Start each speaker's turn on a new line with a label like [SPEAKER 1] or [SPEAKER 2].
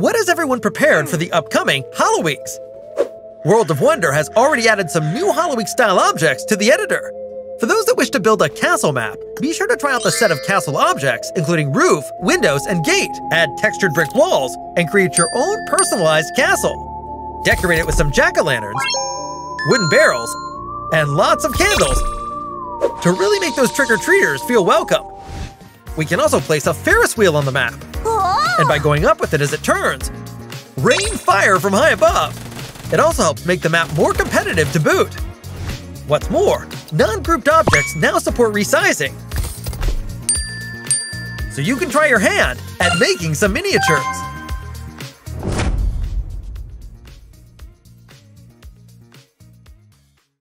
[SPEAKER 1] what has everyone prepared for the upcoming HalloWeeks? World of Wonder has already added some new HalloWeek-style objects to the editor. For those that wish to build a castle map, be sure to try out the set of castle objects, including roof, windows, and gate. Add textured brick walls, and create your own personalized castle. Decorate it with some jack-o'-lanterns, wooden barrels, and lots of candles to really make those trick-or-treaters feel welcome. We can also place a Ferris wheel on the map, and by going up with it as it turns, rain fire from high above. It also helps make the map more competitive to boot. What's more, non-grouped objects now support resizing. So you can try your hand at making some miniatures.